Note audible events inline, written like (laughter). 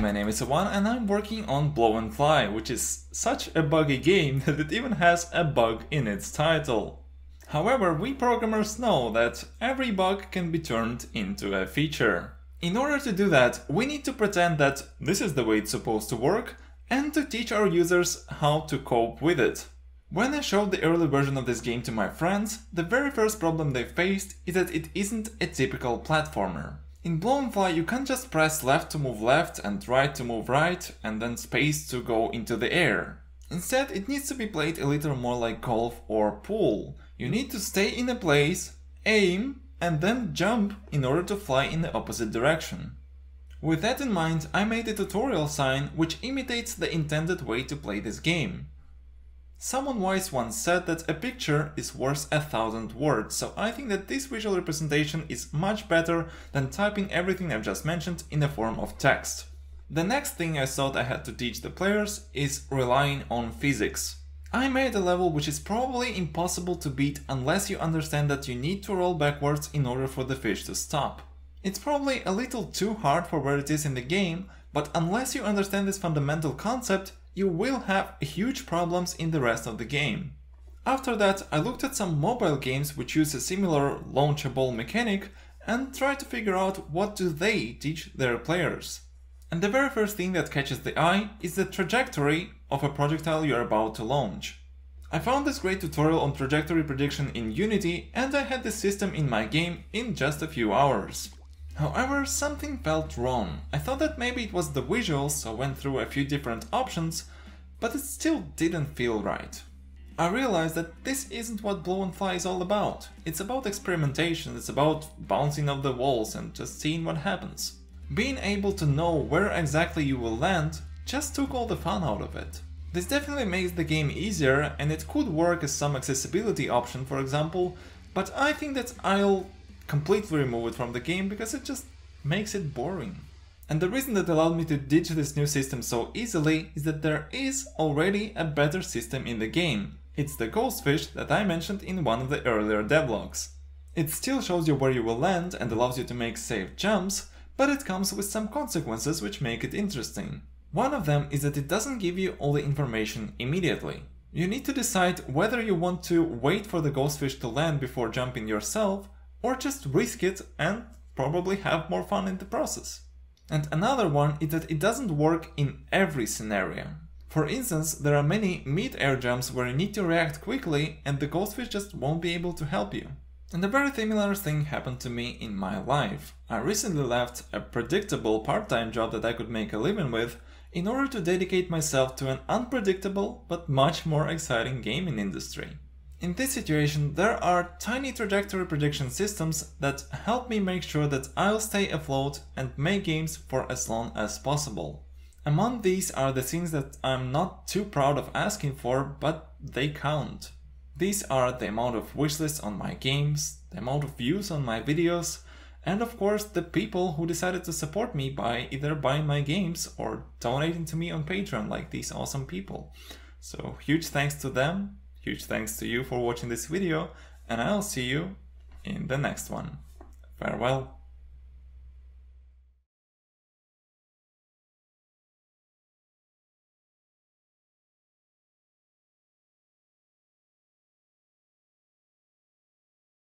my name is Awan and I'm working on Blow and Fly, which is such a buggy game (laughs) that it even has a bug in its title. However, we programmers know that every bug can be turned into a feature. In order to do that, we need to pretend that this is the way it's supposed to work and to teach our users how to cope with it. When I showed the early version of this game to my friends, the very first problem they faced is that it isn't a typical platformer. In Blow and Fly you can't just press left to move left and right to move right and then space to go into the air. Instead it needs to be played a little more like golf or pool. You need to stay in a place, aim and then jump in order to fly in the opposite direction. With that in mind, I made a tutorial sign which imitates the intended way to play this game. Someone wise once said that a picture is worth a thousand words, so I think that this visual representation is much better than typing everything I've just mentioned in the form of text. The next thing I thought I had to teach the players is relying on physics. I made a level which is probably impossible to beat unless you understand that you need to roll backwards in order for the fish to stop. It's probably a little too hard for where it is in the game, but unless you understand this fundamental concept, you will have huge problems in the rest of the game. After that, I looked at some mobile games which use a similar launchable mechanic and tried to figure out what do they teach their players. And the very first thing that catches the eye is the trajectory of a projectile you're about to launch. I found this great tutorial on trajectory prediction in Unity and I had this system in my game in just a few hours. However, something felt wrong. I thought that maybe it was the visuals, so I went through a few different options, but it still didn't feel right. I realized that this isn't what Blow and Fly is all about. It's about experimentation, it's about bouncing off the walls and just seeing what happens. Being able to know where exactly you will land just took all the fun out of it. This definitely makes the game easier and it could work as some accessibility option for example, but I think that I'll completely remove it from the game because it just makes it boring. And the reason that allowed me to ditch this new system so easily is that there is already a better system in the game. It's the Ghostfish that I mentioned in one of the earlier devlogs. It still shows you where you will land and allows you to make safe jumps, but it comes with some consequences which make it interesting. One of them is that it doesn't give you all the information immediately. You need to decide whether you want to wait for the Ghostfish to land before jumping yourself, or just risk it and probably have more fun in the process. And another one is that it doesn't work in every scenario. For instance, there are many mid-air jumps where you need to react quickly and the Ghostfish just won't be able to help you. And a very similar thing happened to me in my life. I recently left a predictable part-time job that I could make a living with in order to dedicate myself to an unpredictable but much more exciting gaming industry. In this situation, there are tiny trajectory prediction systems that help me make sure that I'll stay afloat and make games for as long as possible. Among these are the things that I'm not too proud of asking for, but they count. These are the amount of wishlists on my games, the amount of views on my videos, and of course the people who decided to support me by either buying my games or donating to me on Patreon like these awesome people. So huge thanks to them Huge thanks to you for watching this video and I'll see you in the next one. Farewell.